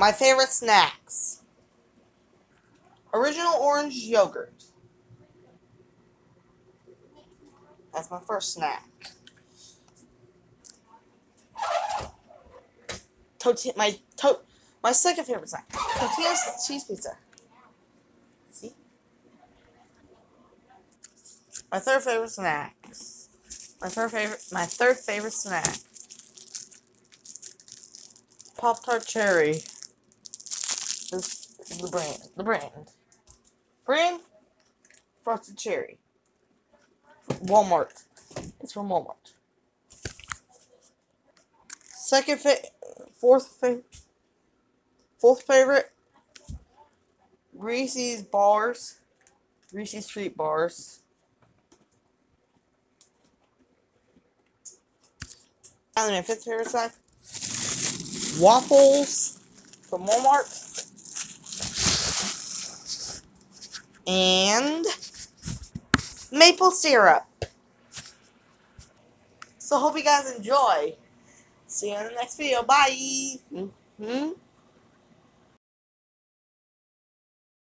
My favorite snacks. Original orange yogurt. That's my first snack. Tortilla, my to, my second favorite snack. Tortillas cheese pizza. See? My third favorite snacks. My third favorite my third favorite snack. Pop Tart Cherry. This is the brand. The brand. Brand Frosted Cherry. Walmart. It's from Walmart. Second fa fourth fa fourth favorite Reese's bars. Reese's treat bars. And my fifth favorite snack. Waffles from Walmart. And maple syrup. So hope you guys enjoy. See you in the next video. Bye. Mm -hmm.